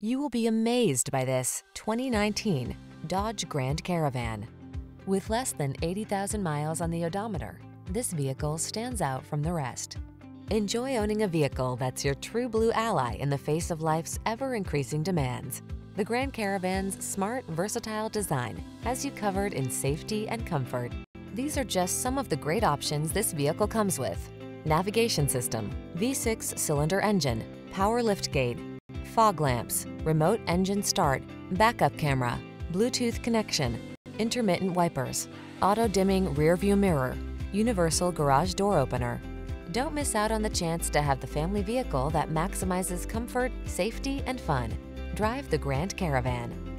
You will be amazed by this 2019 Dodge Grand Caravan. With less than 80,000 miles on the odometer, this vehicle stands out from the rest. Enjoy owning a vehicle that's your true blue ally in the face of life's ever-increasing demands. The Grand Caravan's smart, versatile design has you covered in safety and comfort. These are just some of the great options this vehicle comes with. Navigation system, V6 cylinder engine, power liftgate, fog lamps, remote engine start, backup camera, Bluetooth connection, intermittent wipers, auto dimming rear view mirror, universal garage door opener. Don't miss out on the chance to have the family vehicle that maximizes comfort, safety, and fun. Drive the Grand Caravan.